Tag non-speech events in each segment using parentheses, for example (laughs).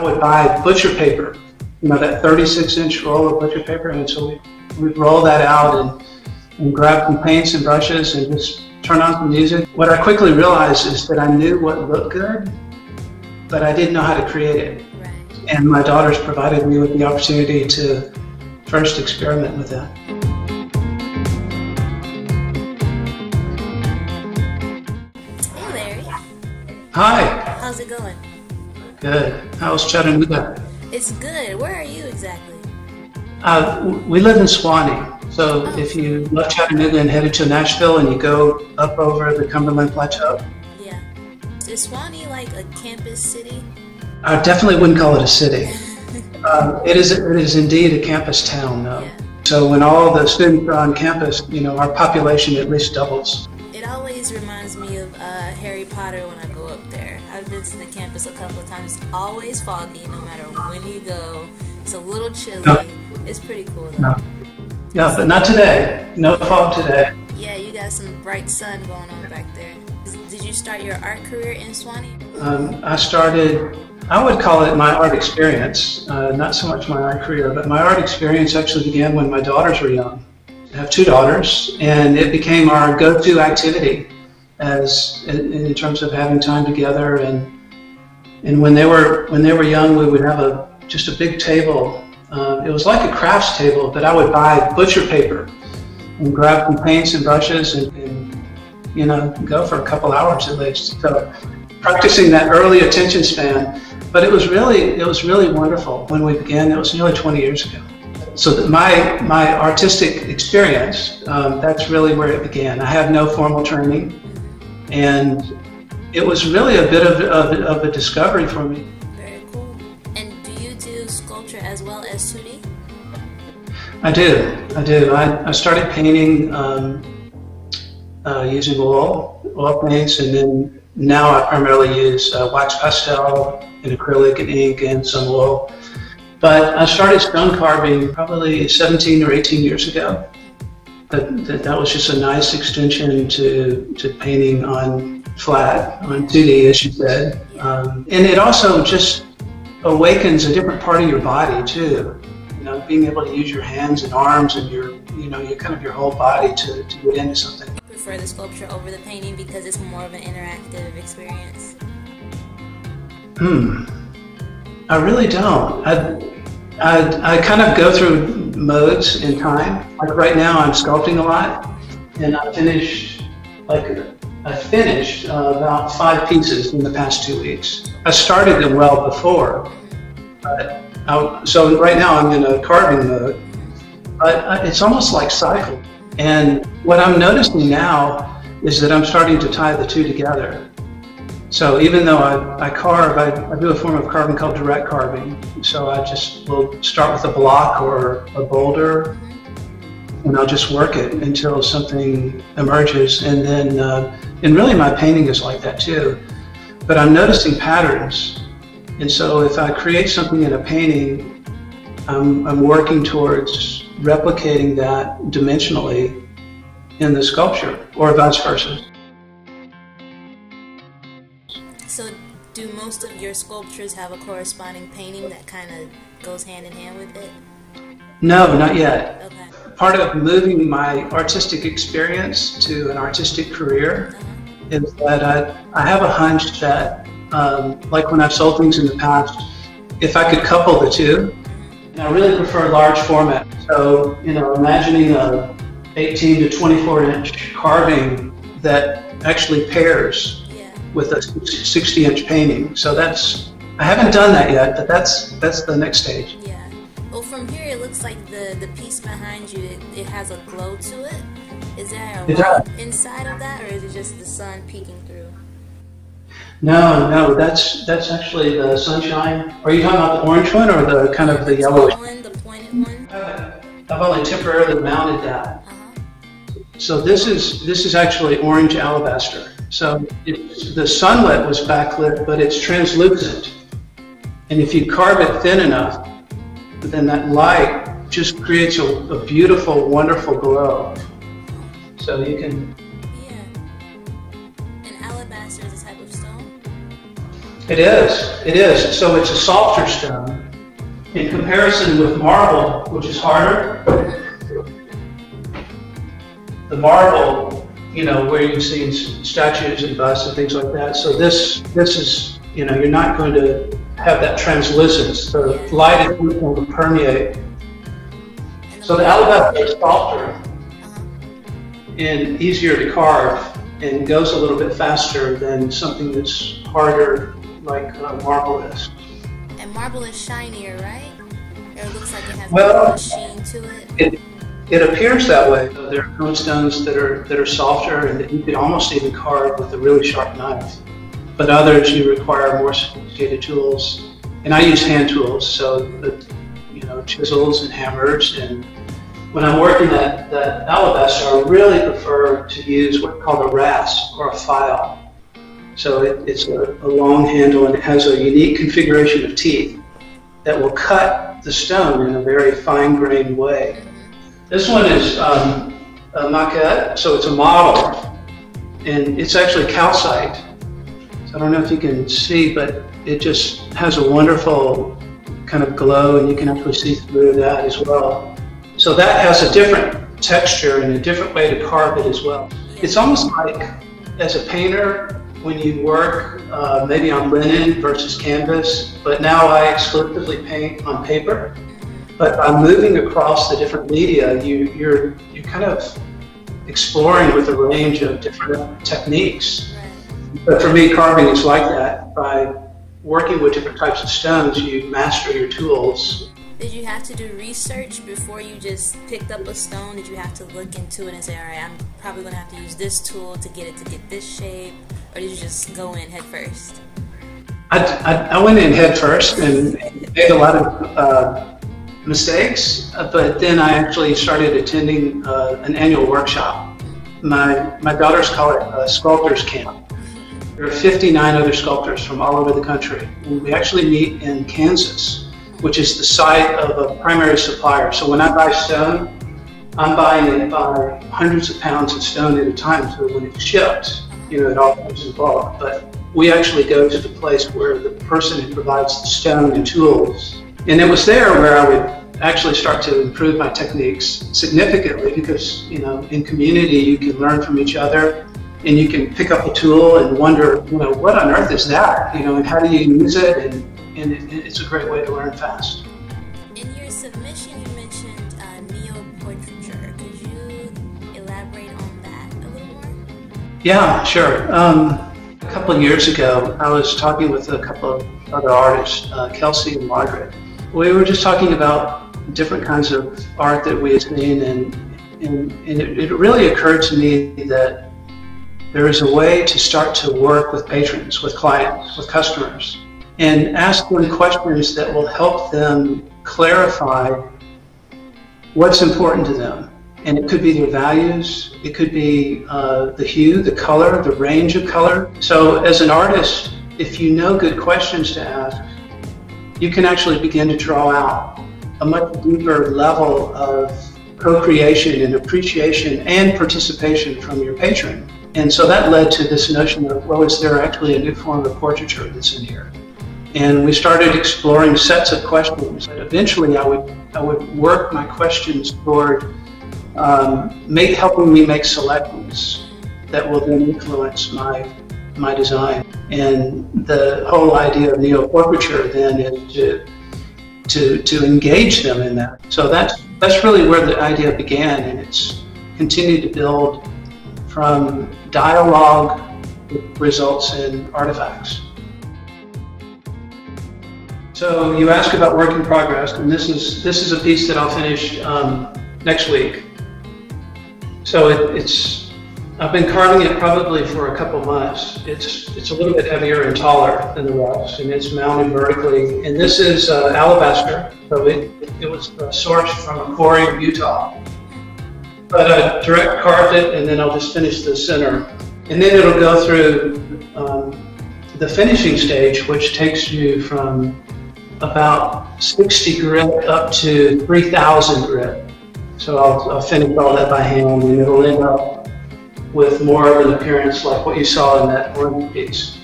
I would buy butcher paper, you know, that 36 inch roll of butcher paper. And so we, we'd roll that out and, and grab some paints and brushes and just turn on some music. What I quickly realized is that I knew what looked good, but I didn't know how to create it. Right. And my daughters provided me with the opportunity to first experiment with that. Hey Larry, Hi, how's it going? Good. How's Chattanooga? It's good. Where are you exactly? Uh, we live in Sewanee. So if you left Chattanooga and headed to Nashville and you go up over the Cumberland Plateau, Yeah. Is Sewanee like a campus city? I definitely wouldn't call it a city. (laughs) Um, it is it is indeed a campus town, though. Yeah. So when all the students are on campus, you know, our population at least doubles. It always reminds me of uh, Harry Potter when I go up there. I've been to the campus a couple of times. It's always foggy no matter when you go. It's a little chilly. No. It's pretty cool though. No. Yeah, but not today. No fog today. Yeah, you got some bright sun going on back there. Did you start your art career in Sewanee? Um, I started, I would call it my art experience, uh, not so much my art career, but my art experience actually began when my daughters were young. Have two daughters, and it became our go-to activity as in, in terms of having time together. And and when they were when they were young, we would have a just a big table. Um, it was like a crafts table, but I would buy butcher paper and grab some paints and brushes and, and you know go for a couple hours at least. So practicing that early attention span. But it was really it was really wonderful when we began. It was nearly 20 years ago. So that my my artistic experience, um, that's really where it began. I have no formal training, and it was really a bit of, of, of a discovery for me. Very cool. And do you do sculpture as well as 2D? I do, I do. I, I started painting um, uh, using oil, oil paints, and then now I primarily use uh, wax pastel and acrylic and ink and some oil. But I started stone carving probably 17 or 18 years ago. That, that, that was just a nice extension to, to painting on flat, on 2D, as you said. Um, and it also just awakens a different part of your body, too you know, being able to use your hands and arms and your, you know, your kind of your whole body to, to get into something. I prefer the sculpture over the painting because it's more of an interactive experience. Hmm. I really don't. I, I, I kind of go through modes in time. Like right now, I'm sculpting a lot, and I finished like I finished uh, about five pieces in the past two weeks. I started them well before, but I, so right now I'm in a carving mode. But I- it's almost like cycle. And what I'm noticing now is that I'm starting to tie the two together. So even though I, I carve, I, I do a form of carving called direct carving. So I just will start with a block or a boulder, and I'll just work it until something emerges. And then, uh, and really my painting is like that too. But I'm noticing patterns. And so if I create something in a painting, I'm, I'm working towards replicating that dimensionally in the sculpture or vice versa. Most of your sculptures have a corresponding painting that kind of goes hand in hand with it? No, not yet. Okay. Part of moving my artistic experience to an artistic career is that I, I have a hunch that, um, like when I've sold things in the past, if I could couple the two, and I really prefer large format. So, you know, imagining a 18 to 24 inch carving that actually pairs. With a 60 inch painting. So that's, I haven't done that yet, but that's, that's the next stage. Yeah. Well, from here it looks like the the piece behind you it, it has a glow to it. Is there a light inside of that, or is it just the sun peeking through? No, no, that's that's actually the sunshine. Are you talking about the orange one or the kind of the yellowish? One, the pointed one. I've only temporarily mounted that. Uh-huh. So this is this is actually orange alabaster. So the sunlit was backlit, but it's translucent. And if you carve it thin enough, then that light just creates a, a beautiful, wonderful glow. So you can Yeah. And alabaster is a type of stone. It is. It is. So it's a softer stone. In comparison with marble, which is harder, the marble, you know, where you've seen statues and busts and things like that. So this, this is, you know, you're not going to have that translucence. The light is going to permeate. So the alabaster is softer and easier to carve and goes a little bit faster than something that's harder like uh, marble is. And marble is shinier, right? Or it looks like it has well, a sheen to it. it. It appears that way. There are cone stones that are that are softer and that you can almost even carve with a really sharp knife. But others you require more sophisticated tools. And I use hand tools, so you know chisels and hammers. And when I'm working that, that alabaster, I really prefer to use what's called a rasp or a file. So it, it's a, a long handle and it has a unique configuration of teeth that will cut the stone in a very fine-grained way. This one is um, a maquette, so it's a model, and it's actually calcite. So I don't know if you can see, but it just has a wonderful kind of glow, and you can actually see through that as well. So that has a different texture and a different way to carve it as well. It's almost like, as a painter, when you work uh, maybe on linen versus canvas, but now I exclusively paint on paper. But by moving across the different media, you, you're, you're kind of exploring with a range of different techniques. But for me, carving is like that. By working with different types of stones, you master your tools. Did you have to do research before you just picked up a stone? Did you have to look into it and say, all right, I'm probably going to have to use this tool to get it to get this shape? Or did you just go in head first? I, I, I went in head first and made a lot of uh, mistakes, uh, but then I actually started attending uh, an annual workshop. My, my daughters call it a sculptors camp. There are 59 other sculptors from all over the country. And we actually meet in Kansas, which is the site of a primary supplier. So when I buy stone, I'm buying it by hundreds of pounds of stone at a time. So when it's shipped, you know, it all comes in bulk. But we actually go to the place where the person who provides the stone and tools and it was there where I would actually start to improve my techniques significantly because, you know, in community you can learn from each other and you can pick up a tool and wonder, you know, what on earth is that? You know, and how do you use it? And, and it, it's a great way to learn fast. In your submission, you mentioned uh, neo-portraiture. Could you elaborate on that a little more? Yeah, sure. Um, a couple of years ago, I was talking with a couple of other artists, uh, Kelsey and Margaret, we were just talking about different kinds of art that we had seen, and, and, and it, it really occurred to me that there is a way to start to work with patrons, with clients, with customers, and ask them questions that will help them clarify what's important to them. And it could be their values, it could be uh, the hue, the color, the range of color. So, as an artist, if you know good questions to ask, you can actually begin to draw out a much deeper level of co-creation and appreciation and participation from your patron. And so that led to this notion of, well, is there actually a new form of portraiture that's in here? And we started exploring sets of questions. And eventually, I would I would work my questions toward um, make, helping me make selections that will then influence my my design. And the whole idea of neo-portraiture then is to, to, to engage them in that. So that's, that's really where the idea began, and it's continued to build from dialogue results in artifacts. So you ask about work in progress, and this is this is a piece that I'll finish um, next week. So it, it's I've been carving it probably for a couple months. It's it's a little bit heavier and taller than the rest, and it's mounted vertically. And this is uh, alabaster, so it, it was uh, sourced from a quarry in Utah. But I direct carved it, and then I'll just finish the center. And then it'll go through um, the finishing stage, which takes you from about 60 grit up to 3,000 grit. So I'll, I'll finish all that by hand, and it'll end up with more of an appearance like what you saw in that one piece.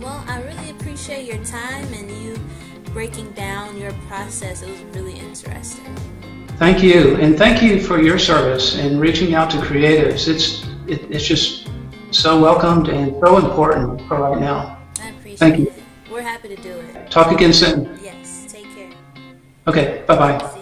Well, I really appreciate your time and you breaking down your process. It was really interesting. Thank you, and thank you for your service and reaching out to creatives. It's it, it's just so welcomed and so important for right now. I appreciate Thank you. it. We're happy to do it. Talk again soon. Yes, take care. Okay, bye bye.